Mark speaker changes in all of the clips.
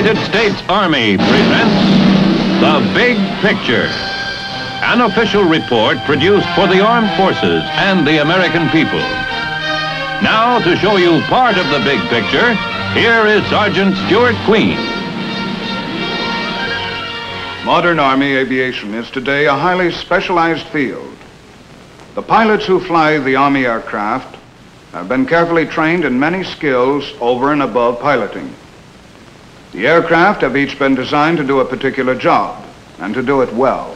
Speaker 1: United States Army presents The Big Picture, an official report produced for the armed forces and the American people. Now, to show you part of the big picture, here is Sergeant Stuart Queen.
Speaker 2: Modern Army aviation is today a highly specialized field. The pilots who fly the Army aircraft have been carefully trained in many skills over and above piloting. The aircraft have each been designed to do a particular job and to do it well.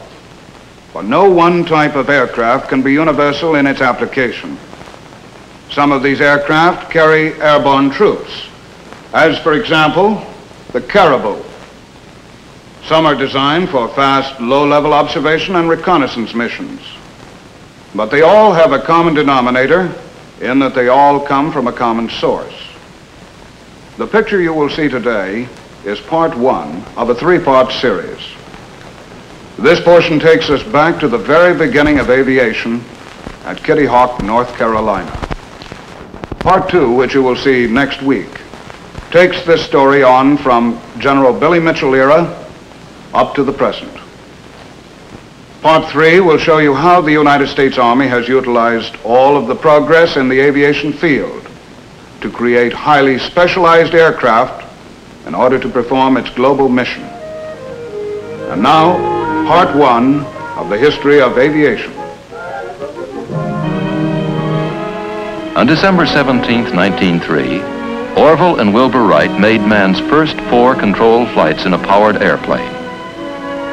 Speaker 2: For no one type of aircraft can be universal in its application. Some of these aircraft carry airborne troops, as for example, the Caribou. Some are designed for fast, low-level observation and reconnaissance missions. But they all have a common denominator in that they all come from a common source. The picture you will see today is part one of a three-part series. This portion takes us back to the very beginning of aviation at Kitty Hawk, North Carolina. Part two, which you will see next week, takes this story on from General Billy Mitchell era up to the present. Part three will show you how the United States Army has utilized all of the progress in the aviation field to create highly specialized aircraft in order to perform its global mission. And now, part one of the history of aviation.
Speaker 3: On December 17, 1903, Orville and Wilbur Wright made man's first four controlled flights in a powered airplane.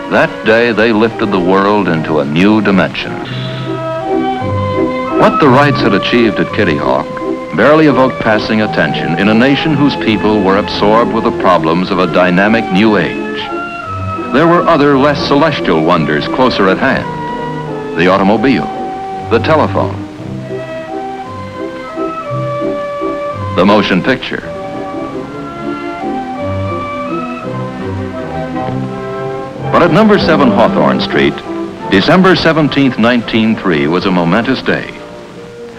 Speaker 3: That day, they lifted the world into a new dimension. What the Wrights had achieved at Kitty Hawk barely evoked passing attention in a nation whose people were absorbed with the problems of a dynamic new age. There were other less celestial wonders closer at hand. The automobile, the telephone, the motion picture. But at number 7 Hawthorne Street, December 17, 1903 was a momentous day.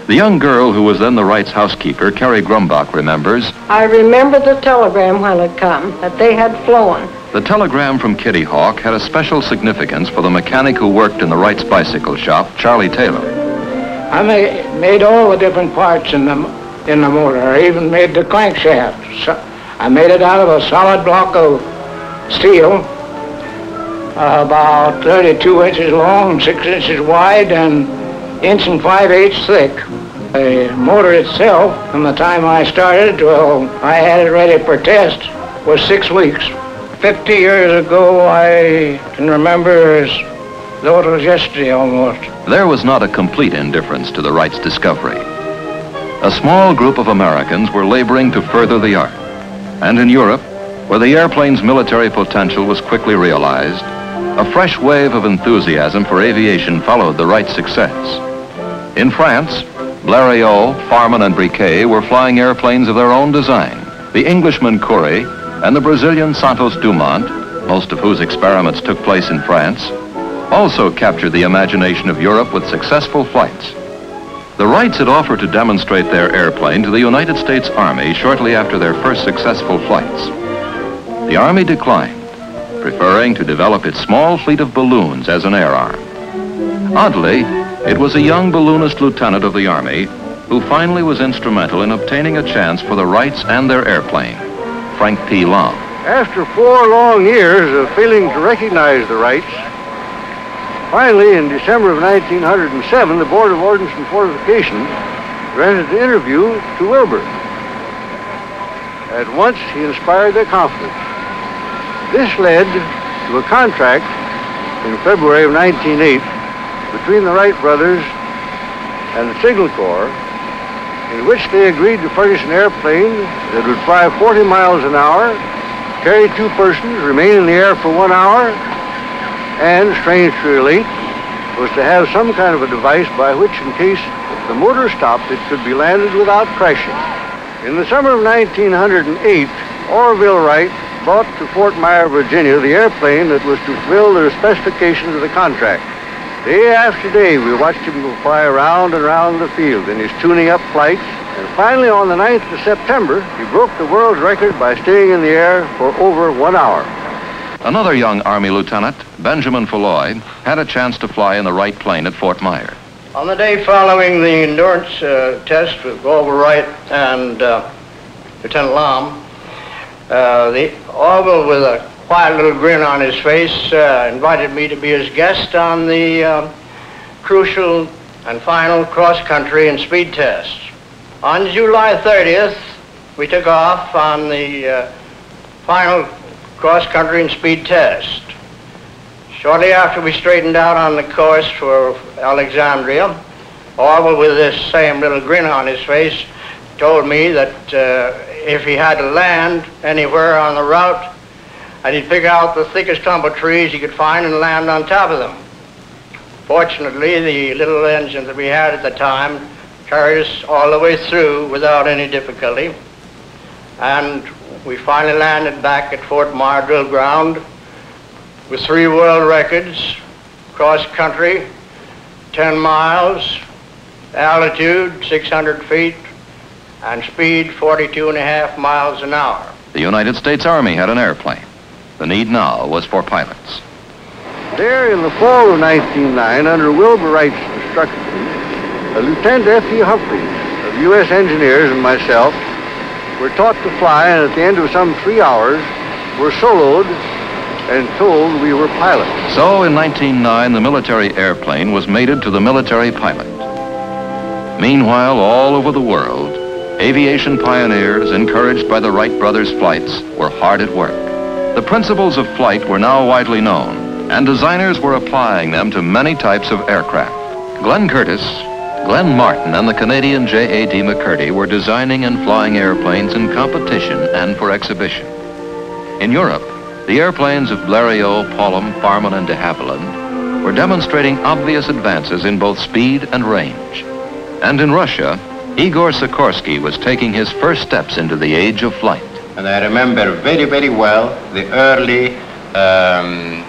Speaker 3: The young girl who was then the Wright's housekeeper, Carrie Grumbach, remembers.
Speaker 4: I remember the telegram when it come, that they had flown.
Speaker 3: The telegram from Kitty Hawk had a special significance for the mechanic who worked in the Wright's bicycle shop, Charlie Taylor.
Speaker 5: I made, made all the different parts in the, in the motor. I even made the crankshaft. So I made it out of a solid block of steel, uh, about 32 inches long, 6 inches wide, and inch and 5 eighths thick. The motor itself, from the time I started till I had it ready for test, was six weeks. 50 years ago, I can remember as though it was yesterday almost.
Speaker 3: There was not a complete indifference to the Wright's discovery. A small group of Americans were laboring to further the art. And in Europe, where the airplane's military potential was quickly realized, a fresh wave of enthusiasm for aviation followed the Wright success. In France, Blériot, Farman, and Breguet were flying airplanes of their own design. The Englishman Cody and the Brazilian Santos Dumont, most of whose experiments took place in France, also captured the imagination of Europe with successful flights. The Wrights had offered to demonstrate their airplane to the United States Army shortly after their first successful flights. The Army declined, preferring to develop its small fleet of balloons as an air arm. Oddly, it was a young balloonist lieutenant of the Army who finally was instrumental in obtaining a chance for the Wrights and their airplane, Frank P. Lahm.
Speaker 6: After four long years of failing to recognize the Wrights, finally in December of 1907, the Board of Ordnance and Fortification granted an interview to Wilbur. At once, he inspired their confidence. This led to a contract in February of 1908 between the Wright brothers and the Signal Corps in which they agreed to furnish an airplane that would fly 40 miles an hour, carry two persons, remain in the air for one hour, and, strange to relate, was to have some kind of a device by which, in case the motor stopped, it could be landed without crashing. In the summer of 1908, Orville Wright brought to Fort Myer, Virginia, the airplane that was to fulfill the specifications of the contract. Day after day, we watched him go fly around and around the field in his tuning up flights, And finally, on the 9th of September, he broke the world's record by staying in the air for over one hour.
Speaker 3: Another young Army lieutenant, Benjamin Foulois, had a chance to fly in the Wright plane at Fort Myer.
Speaker 5: On the day following the endurance uh, test with Orville Wright and uh, Lieutenant Lahm, uh, the Orville, with a quiet little grin on his face, uh, invited me to be his guest on the uh, crucial and final cross-country and speed test. On July 30th, we took off on the uh, final cross-country and speed test. Shortly after we straightened out on the course for Alexandria, Orville, with this same little grin on his face, told me that uh, if he had to land anywhere on the route, and he'd pick out the thickest clump of trees he could find and land on top of them. Fortunately, the little engine that we had at the time carried us all the way through without any difficulty. And we finally landed back at Fort Myer Drill Ground with three world records, cross country, 10 miles, altitude 600 feet, and speed 42 and a half miles an hour.
Speaker 3: The United States Army had an airplane. The need now was for pilots.
Speaker 6: There in the fall of 1909, under Wilbur Wright's instruction, uh, Lieutenant F.E. Humphreys of U.S. Engineers and myself were taught to fly, and at the end of some three hours, were soloed and told we were pilots.
Speaker 3: So in 1909, the military airplane was mated to the military pilot. Meanwhile, all over the world, aviation pioneers, encouraged by the Wright brothers' flights, were hard at work. The principles of flight were now widely known, and designers were applying them to many types of aircraft. Glenn Curtiss, Glenn Martin, and the Canadian J.A.D. McCurdy were designing and flying airplanes in competition and for exhibition. In Europe, the airplanes of Blériot, Paulhan, Farman, and de Havilland were demonstrating obvious advances in both speed and range. And in Russia, Igor Sikorsky was taking his first steps into the age of flight.
Speaker 7: And I remember very, very well the early um,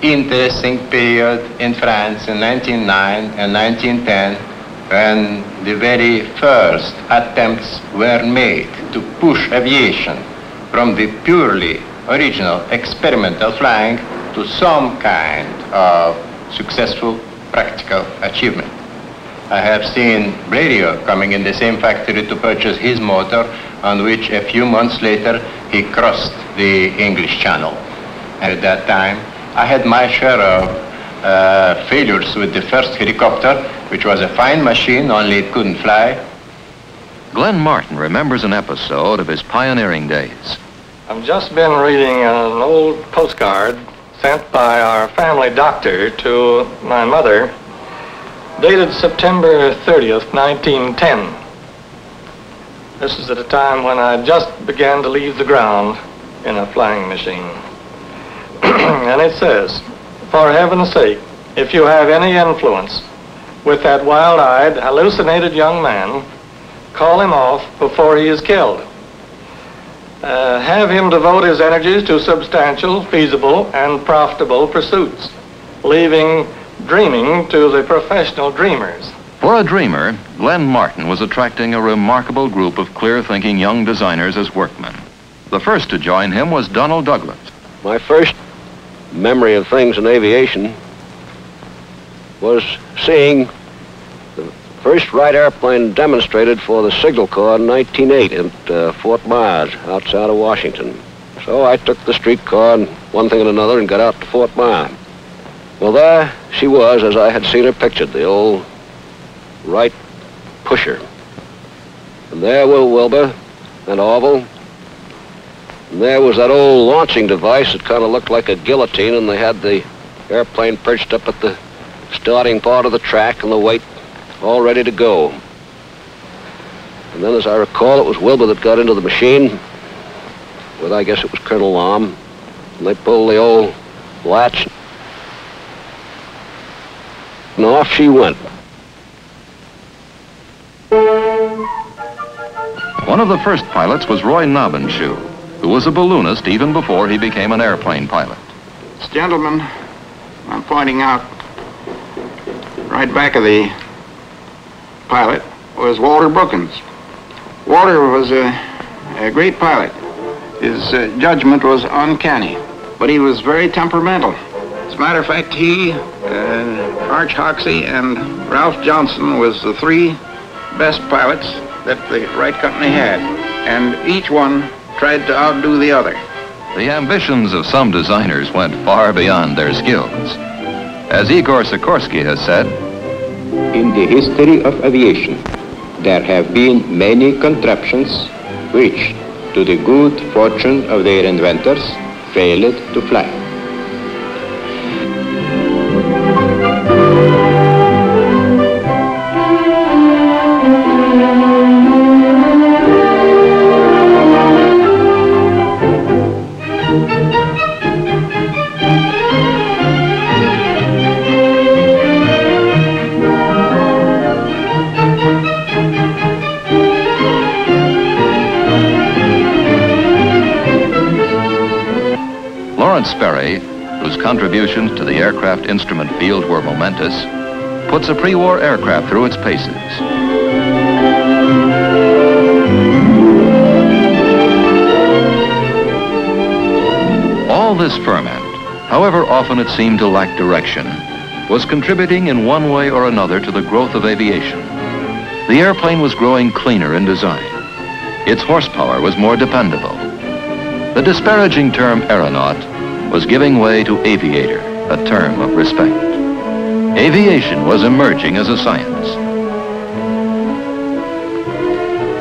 Speaker 7: interesting period in France in 1909 and 1910 when the very first attempts were made to push aviation from the purely original experimental flying to some kind of successful practical achievement. I have seen Blériot coming in the same factory to purchase his motor on which a few months later he crossed the English Channel. And at that time, I had my share of uh, failures with the first helicopter, which was a fine machine, only it couldn't fly.
Speaker 3: Glenn Martin remembers an episode of his pioneering days.
Speaker 8: I've just been reading an old postcard sent by our family doctor to my mother, dated September 30th, 1910. This is at a time when I just began to leave the ground in a flying machine. and it says, for heaven's sake, if you have any influence with that wild-eyed, hallucinated young man, call him off before he is killed. Uh, have him devote his energies to substantial, feasible, and profitable pursuits, leaving dreaming to the professional dreamers.
Speaker 3: For a dreamer, Glenn Martin was attracting a remarkable group of clear-thinking young designers as workmen. The first to join him was Donald Douglas.
Speaker 9: My first memory of things in aviation was seeing the first Wright airplane demonstrated for the Signal Corps in 1908 at uh, Fort Myers, outside of Washington. So I took the streetcar and one thing and another and got out to Fort Myers. Well, there she was, as I had seen her pictured, the old Wright pusher. And there were Wilbur and Orville. And there was that old launching device that kind of looked like a guillotine, and they had the airplane perched up at the starting part of the track and the weight all ready to go. And then, as I recall, it was Wilbur that got into the machine with, I guess it was Colonel Lahm. And they pulled the old latch. And off she went.
Speaker 3: One of the first pilots was Roy Knabenshue, who was a balloonist even before he became an airplane pilot.
Speaker 10: This gentleman I'm pointing out right back of the pilot was Walter Brookins.
Speaker 11: Walter was a, a great pilot. His uh, judgment was uncanny, but he was very temperamental. As a matter of fact, he, uh, Arch Hoxsey, and Ralph Johnstone was the three best pilots that the Wright Company had, and each one tried to outdo the other.
Speaker 3: The ambitions of some designers went far beyond their skills. As Igor Sikorsky has said,
Speaker 7: In the history of aviation, there have been many contraptions which, to the good fortune of their inventors, failed to fly.
Speaker 3: Momentous, puts a pre-war aircraft through its paces. All this ferment, however often it seemed to lack direction, was contributing in one way or another to the growth of aviation. The airplane was growing cleaner in design. Its horsepower was more dependable. The disparaging term aeronaut was giving way to aviator, a term of respect. Aviation was emerging as a science.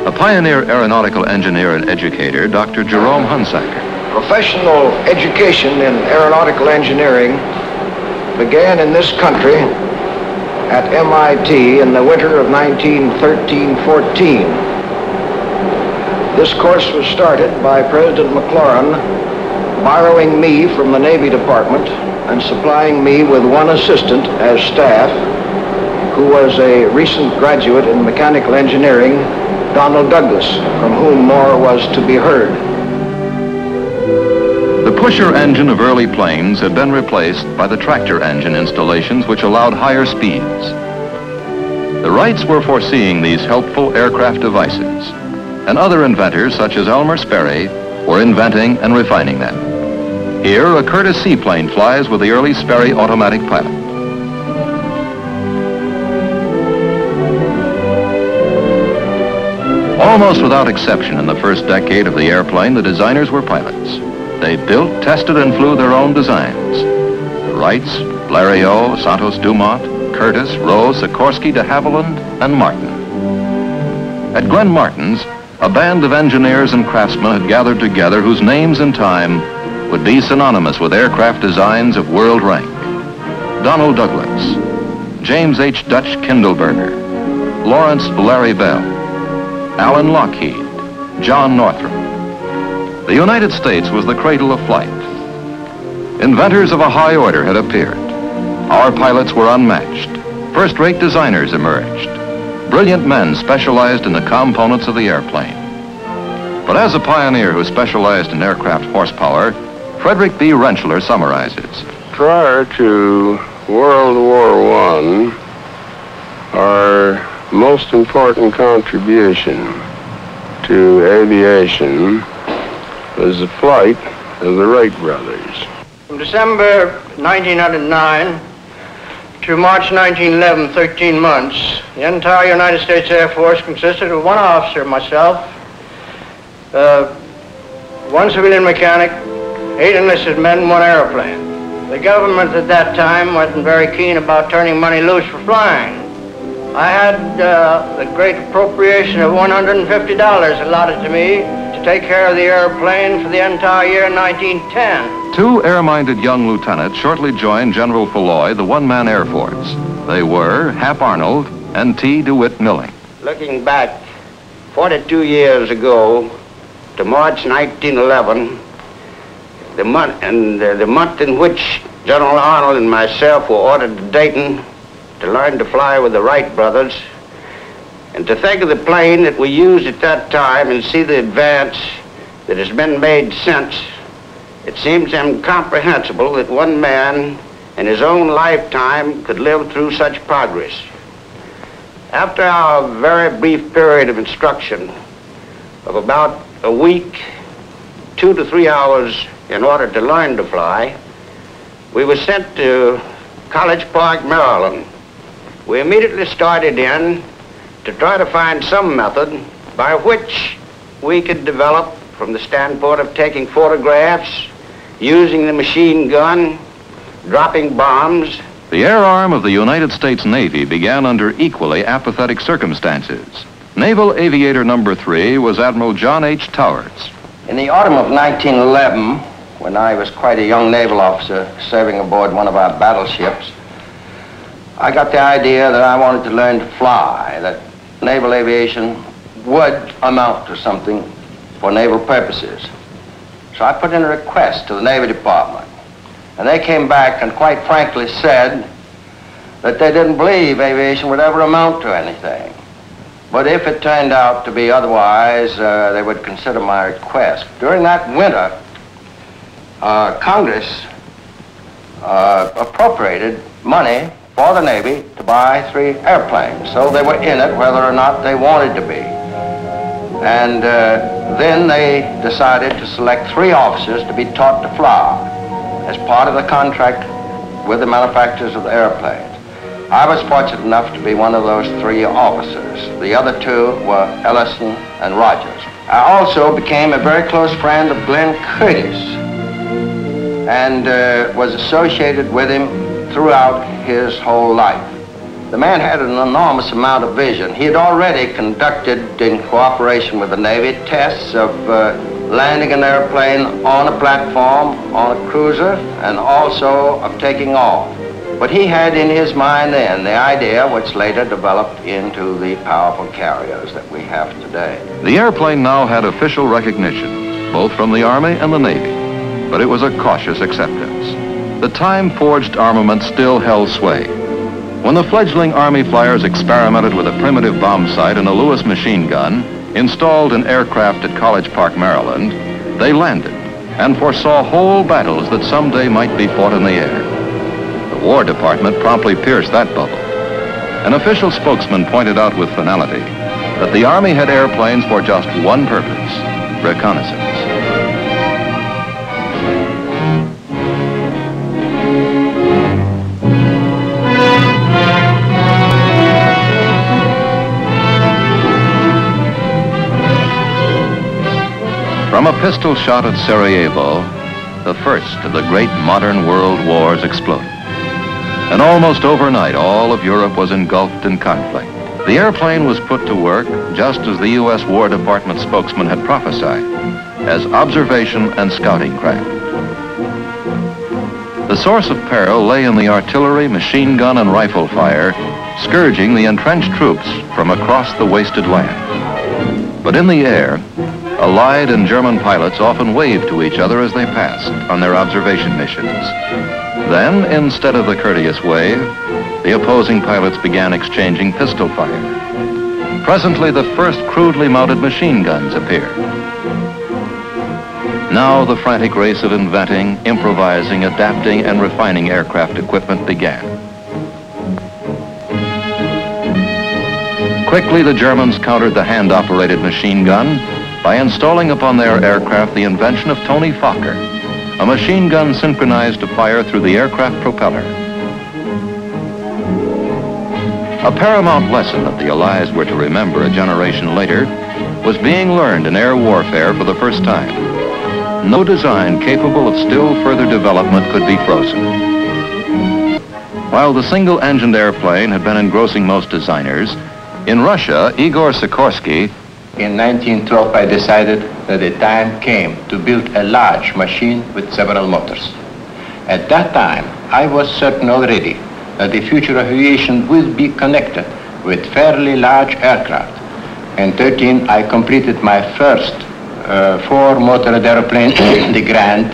Speaker 3: A pioneer aeronautical engineer and educator, Dr. Jerome Hunsaker,
Speaker 12: Professional education in aeronautical engineering began in this country at MIT in the winter of 1913-14. This course was started by President Maclaurin borrowing me from the Navy Department and supplying me with one assistant as staff who was a recent graduate in mechanical engineering, Donald Douglas, from whom more was to be heard.
Speaker 3: The pusher engine of early planes had been replaced by the tractor engine installations which allowed higher speeds. The Wrights were foreseeing these helpful aircraft devices, and other inventors such as Elmer Sperry were inventing and refining them. Here, a Curtiss seaplane flies with the early Sperry automatic pilot. Almost without exception in the first decade of the airplane, the designers were pilots. They built, tested, and flew their own designs. The Wrights, Blériot, Santos Dumont, Curtiss, Rose, Sikorsky, de Havilland, and Martin. At Glenn Martin's, a band of engineers and craftsmen had gathered together whose names and time would be synonymous with aircraft designs of world rank. Donald Douglas, James H. Dutch Kindelberger, Lawrence Larry Bell, Allan Lockheed, John Northrop. The United States was the cradle of flight. Inventors of a high order had appeared. Our pilots were unmatched. First-rate designers emerged. Brilliant men specialized in the components of the airplane. But as a pioneer who specialized in aircraft horsepower, Frederick B. Rentschler summarizes.
Speaker 13: Prior to World War I, our most important contribution to aviation was the flight of the Wright brothers.
Speaker 5: From December 1909 to March 1911, 13 months, the entire United States Air Force consisted of one officer, myself, uh, one civilian mechanic, eight enlisted men, one airplane. The government at that time wasn't very keen about turning money loose for flying. I had uh, the great appropriation of $150 allotted to me to take care of the airplane for the entire year 1910.
Speaker 3: Two air-minded young lieutenants shortly joined General Foulois, the one-man Air Force. They were Hap Arnold and T. DeWitt Milling.
Speaker 14: Looking back 42 years ago to March 1911, the month, and uh, the month in which General Arnold and myself were ordered to Dayton to learn to fly with the Wright brothers, and to think of the plane that we used at that time and see the advance that has been made since, it seems incomprehensible that one man in his own lifetime could live through such progress. After our very brief period of instruction,
Speaker 15: of about a week, two to three hours in order to learn to fly, we were sent to College Park, Maryland. We immediately started in to try to find some method by which we could develop from the standpoint of taking photographs, using the machine gun, dropping bombs.
Speaker 3: The air arm of the United States Navy began under equally apathetic circumstances. Naval Aviator Number 3 was Admiral John H. Towers.
Speaker 15: In the autumn of 1911, when I was quite a young naval officer serving aboard one of our battleships, I got the idea that I wanted to learn to fly, that naval aviation would amount to something for naval purposes. So I put in a request to the Navy Department. And they came back and quite frankly said that they didn't believe aviation would ever amount to anything. But if it turned out to be otherwise, uh, they would consider my request. During that winter, uh, Congress uh, appropriated money for the Navy to buy three airplanes. So they were in it whether or not they wanted to be. And uh, then they decided to select three officers to be taught to fly as part of the contract with the manufacturers of the airplanes. I was fortunate enough to be one of those three officers. The other two were Ellyson and Rodgers. I also became a very close friend of Glenn Curtiss and uh, was associated with him throughout his whole life. The man had an enormous amount of vision. He had already conducted, in cooperation with the Navy, tests of uh, landing an airplane on a platform, on a cruiser, and also of taking off. But he had in his mind then the idea which later developed into the powerful carriers that we have today.
Speaker 3: The airplane now had official recognition, both from the Army and the Navy, but it was a cautious acceptance. The time-forged armament still held sway. When the fledgling Army flyers experimented with a primitive bomb sight and a Lewis machine gun, installed in aircraft at College Park, Maryland, they landed and foresaw whole battles that someday might be fought in the air. The War Department promptly pierced that bubble. An official spokesman pointed out with finality that the Army had airplanes for just one purpose, reconnaissance. From a pistol shot at Sarajevo, the first of the great modern world wars exploded. And almost overnight, all of Europe was engulfed in conflict. The airplane was put to work just as the U.S. War Department spokesman had prophesied, as observation and scouting craft. The source of peril lay in the artillery, machine gun, and rifle fire, scourging the entrenched troops from across the wasted land. But in the air, Allied and German pilots often waved to each other as they passed on their observation missions. Then, instead of the courteous wave, the opposing pilots began exchanging pistol fire. Presently, the first crudely mounted machine guns appeared. Now the frantic race of inventing, improvising, adapting, and refining aircraft equipment began. Quickly, the Germans countered the hand-operated machine gun by installing upon their aircraft the invention of Tony Fokker, a machine gun synchronized to fire through the aircraft propeller. A paramount lesson that the Allies were to remember a generation later was being learned in air warfare for the first time. No design capable of still further development could be frozen. While the single-engined airplane had been engrossing most designers, in Russia, Igor Sikorsky
Speaker 7: in 1912, I decided that the time came to build a large machine with several motors. At that time, I was certain already that the future of aviation will be connected with fairly large aircraft. In 13, I completed my first uh, four-motored airplane, the Grand.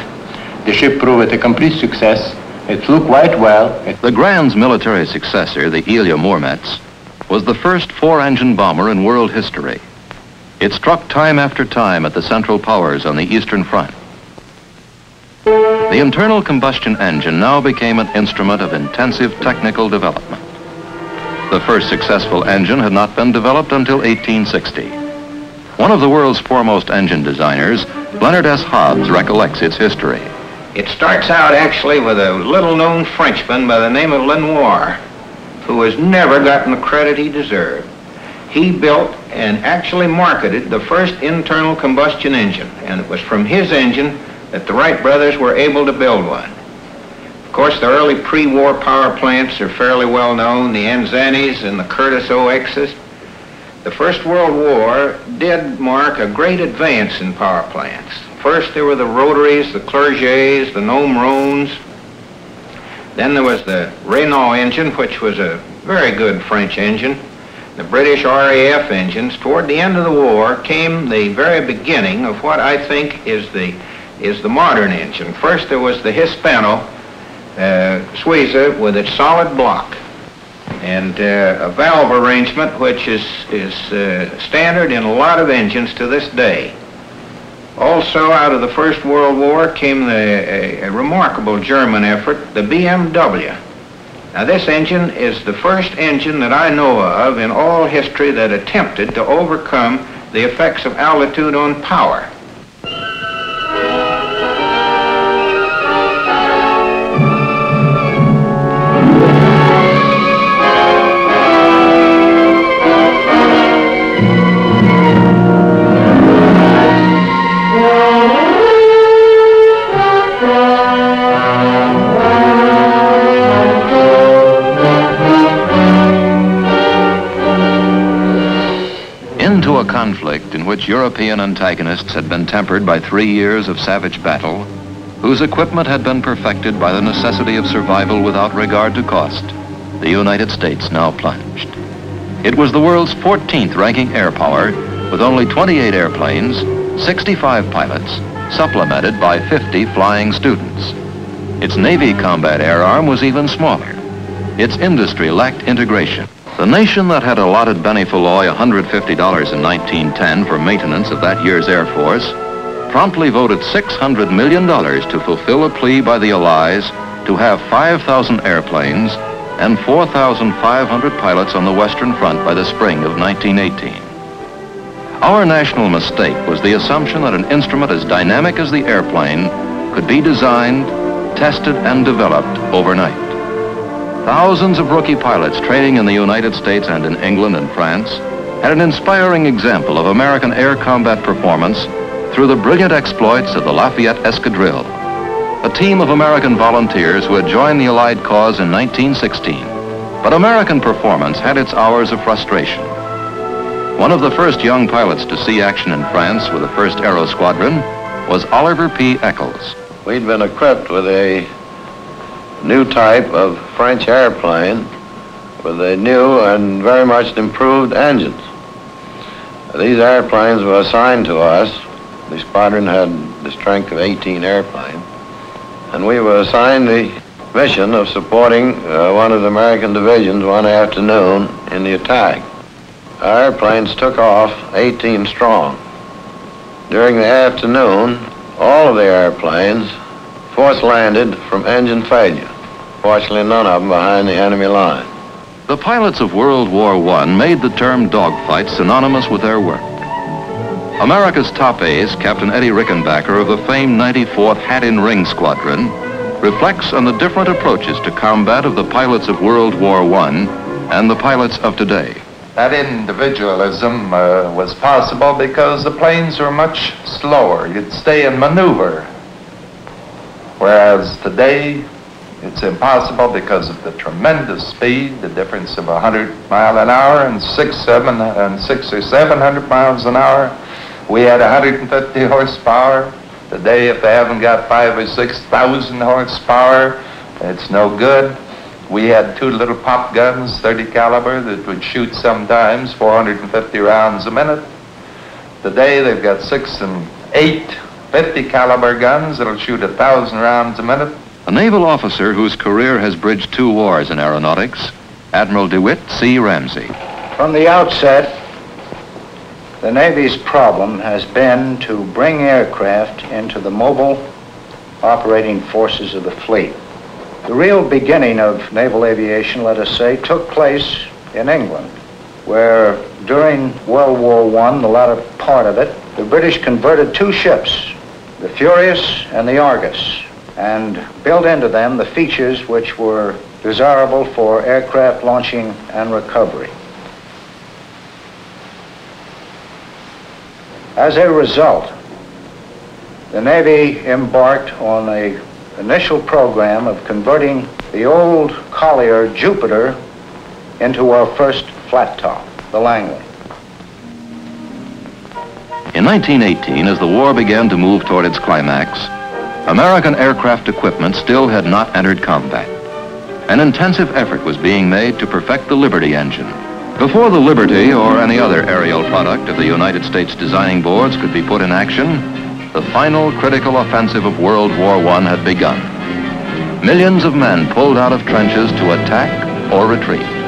Speaker 7: The ship proved a complete success. It flew quite well. It
Speaker 3: the Grand's military successor, the Ilya Muromets, was the first four-engine bomber in world history. It struck time after time at the Central Powers on the Eastern Front. The internal combustion engine now became an instrument of intensive technical development. The first successful engine had not been developed until 1860. One of the world's foremost engine designers, Leonard S. Hobbs, recollects its history.
Speaker 10: It starts out actually with a little-known Frenchman by the name of Lenoir, who has never gotten the credit he deserved. He built and actually marketed the first internal combustion engine, and it was from his engine that the Wright brothers were able to build one. Of course, the early pre-war power plants are fairly well known, the Anzanis and the Curtiss OXs. The First World War did mark a great advance in power plants. First there were the rotaries, the Clergets, the Gnome-Rhônes. Then there was the Renault engine, which was a very good French engine. The British RAF engines. Toward the end of the war came the very beginning of what I think is the is the modern engine. First there was the Hispano uh, Suiza with its solid block and uh, a valve arrangement which is, is uh, standard in a lot of engines to this day. Also, out of the First World War came the, a, a remarkable German effort, the BMW. Now, this engine is the first engine that I know of in all history that attempted to overcome the effects of altitude on power.
Speaker 3: Which European antagonists had been tempered by three years of savage battle, whose equipment had been perfected by the necessity of survival without regard to cost, the United States now plunged. It was the world's 14th ranking air power, with only 28 airplanes, 65 pilots, supplemented by 50 flying students. Its Navy combat air arm was even smaller. Its industry lacked integration. The nation that had allotted Benny Foulois $150 in 1910 for maintenance of that year's Air Force promptly voted $600 million to fulfill a plea by the Allies to have 5,000 airplanes and 4,500 pilots on the Western Front by the spring of 1918. Our national mistake was the assumption that an instrument as dynamic as the airplane could be designed, tested, and developed overnight. Thousands of rookie pilots training in the United States and in England and France had an inspiring example of American air combat performance through the brilliant exploits of the Lafayette Escadrille, a team of American volunteers who had joined the Allied cause in 1916. But American performance had its hours of frustration. One of the first young pilots to see action in France with the 1st Aero Squadron was Oliver P. Echols.
Speaker 16: We'd been equipped with a new type of French airplane with a new and very much improved engines. These airplanes were assigned to us. The squadron had the strength of 18 airplanes, and we were assigned the mission of supporting uh, one of the American divisions one afternoon in the attack. Our airplanes took off 18 strong. During the afternoon, all of the airplanes force landed from engine failure. Fortunately, none of them behind the enemy line.
Speaker 3: The pilots of World War I made the term dogfight synonymous with their work. America's top ace, Captain Eddie Rickenbacker of the famed 94th Hat-in-Ring Squadron, reflects on the different approaches to combat of the pilots of World War I and the pilots of today.
Speaker 17: That individualism uh, was possible because the planes were much slower. You'd stay in maneuver. Whereas today, it's impossible because of the tremendous speed, the difference of 100 mile an hour and six, seven, and six or 700 miles an hour. We had 150 horsepower. Today, if they haven't got five or 6,000 horsepower, it's no good. We had two little pop guns, 30 caliber, that would shoot sometimes 450 rounds a minute. Today, they've got six and eight 50 caliber guns that'll shoot a thousand rounds a minute.
Speaker 3: A naval officer whose career has bridged two wars in aeronautics, Admiral DeWitt C. Ramsey.
Speaker 18: From the outset, the Navy's problem has been to bring aircraft into the mobile operating forces of the fleet. The real beginning of naval aviation, let us say, took place in England, where during World War I, the latter part of it, the British converted two ships, the Furious and the Argus, and built into them the features which were desirable for aircraft launching and recovery. As a result, the Navy embarked on a initial program of converting the old collier Jupiter into our first flat top, the Langley.
Speaker 3: In 1918, as the war began to move toward its climax, American aircraft equipment still had not entered combat. An intensive effort was being made to perfect the Liberty engine. Before the Liberty or any other aerial product of the United States designing boards could be put in action, the final critical offensive of World War I had begun. Millions of men pulled out of trenches to attack or retreat.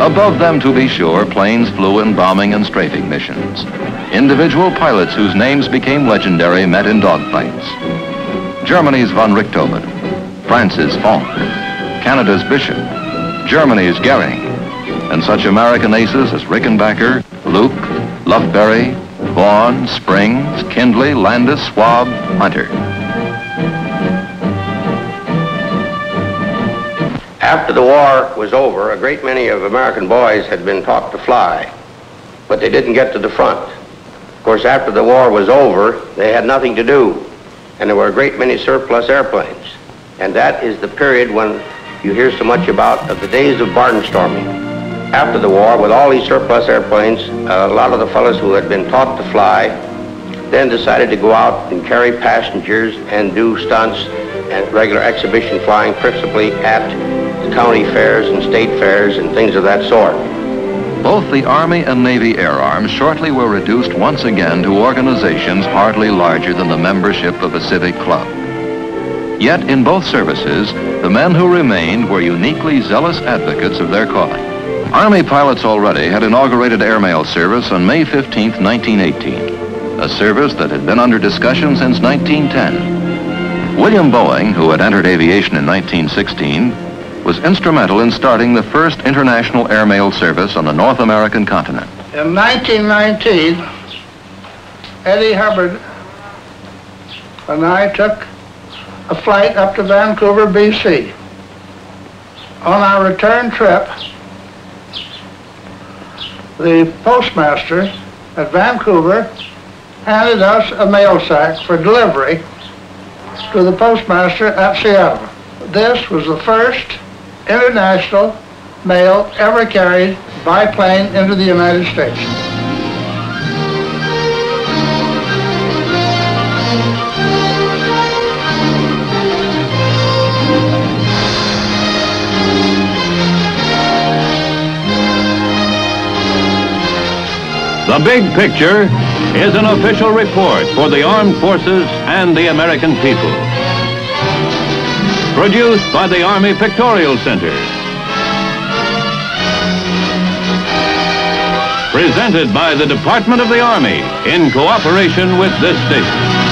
Speaker 3: Above them, to be sure, planes flew in bombing and strafing missions. Individual pilots whose names became legendary met in dogfights. Germany's von Richthofen, France's Fonck, Canada's Bishop, Germany's Goering, and such American aces as Rickenbacker, Luke, Lufbery, Vaughn, Springs, Kindley, Landis, Schwab, Hunter.
Speaker 15: After the war was over, a great many of American boys had been taught to fly, but they didn't get to the front. Of course, after the war was over, they had nothing to do, and there were a great many surplus airplanes. And that is the period when you hear so much about of the days of barnstorming. After the war, with all these surplus airplanes, a lot of the fellows who had been taught to fly then decided to go out and carry passengers and do stunts and regular exhibition flying, principally at county fairs and state fairs and things of that sort.
Speaker 3: Both the Army and Navy Air Arms shortly were reduced once again to organizations hardly larger than the membership of a civic club. Yet in both services, the men who remained were uniquely zealous advocates of their calling. Army pilots already had inaugurated airmail service on May 15, 1918, a service that had been under discussion since 1910. William Boeing, who had entered aviation in 1916, was instrumental in starting the first international airmail service on the North American continent.
Speaker 19: In 1919, Eddie Hubbard and I took a flight up to Vancouver, BC. On our return trip, the postmaster at Vancouver handed us a mail sack for delivery to the postmaster at Seattle. This was the first international mail ever carried by plane into the United States.
Speaker 1: The Big Picture is an official report for the armed forces and the American people. Produced by the Army Pictorial Center. Presented by the Department of the Army in cooperation with this station.